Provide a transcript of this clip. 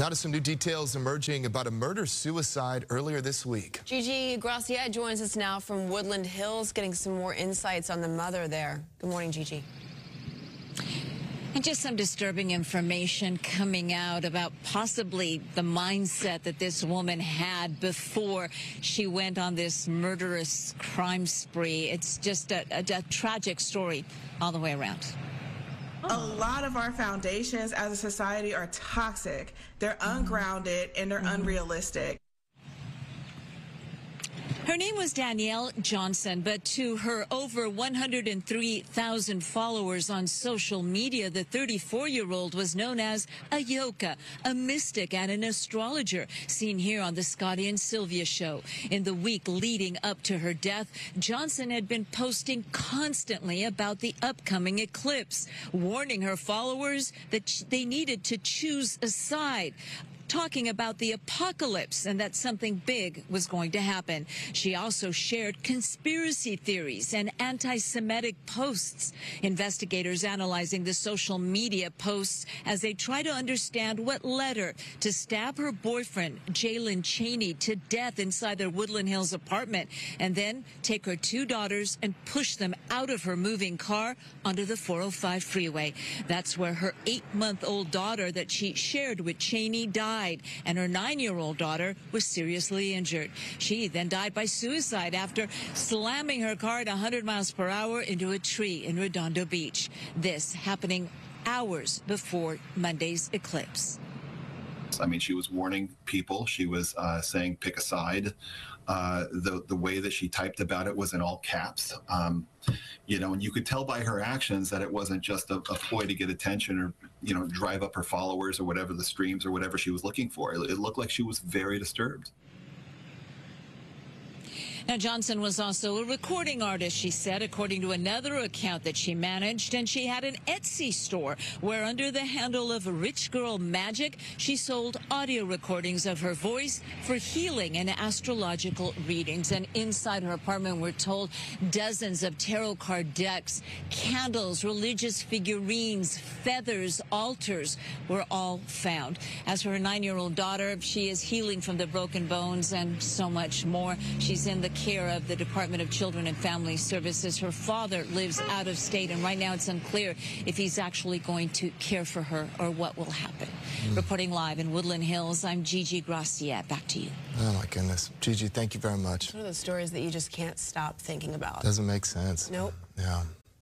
Now to some new details emerging about a murder-suicide earlier this week. Gigi Graciette joins us now from Woodland Hills, getting some more insights on the mother there. Good morning, Gigi. And just some disturbing information coming out about possibly the mindset that this woman had before she went on this murderous crime spree. It's just a, a, a tragic story all the way around. A lot of our foundations as a society are toxic. They're mm-hmm. ungrounded and they're mm-hmm. unrealistic. Her name was Danielle Johnson, but to her over 103,000 followers on social media, the 34 year old was known as a yogi, a mystic, and an astrologer, seen here on the Scotty and Sylvia show. In the week leading up to her death, Johnson had been posting constantly about the upcoming eclipse, warning her followers that they needed to choose a side talking about the apocalypse and that something big was going to happen. She also shared conspiracy theories and anti-Semitic posts. Investigators analyzing the social media posts as they try to understand what led her to stab her boyfriend, Jaylen Chaney, to death inside their Woodland Hills apartment and then take her two daughters and push them out of her moving car onto the 405 freeway. That's where her eight-month-old daughter that she shared with Chaney died died, and her nine-year-old daughter was seriously injured. She then died by suicide after slamming her car at 100 miles per hour into a tree in Redondo Beach. This happening hours before Monday's eclipse. I mean, she was warning people. She was uh, saying pick a side. Uh, the the way that she typed about it was in all caps. Um, you know, and you could tell by her actions that it wasn't just a, a, ploy to get attention or you know drive up her followers or whatever the streams or whatever she was looking for. It, it looked like she was very disturbed. Now, Johnson was also a recording artist, she said, according to another account that she managed. And she had an Etsy store where, under the handle of Rich Girl Magic, she sold audio recordings of her voice for healing and astrological readings. And inside her apartment, we're told dozens of tarot card decks, candles, religious figurines, feathers, altars were all found. As for her nine year old daughter, she is healing from the broken bones and so much more. She's in the care of the Department of Children and Family Services. Her father lives out of state, and right now it's unclear if he's actually going to care for her or what will happen. Mm. Reporting live in Woodland Hills, I'm Gigi Graciette. Back to you. Oh, my goodness. Gigi, thank you very much. It's one of those stories that you just can't stop thinking about. Doesn't make sense. Nope. Yeah.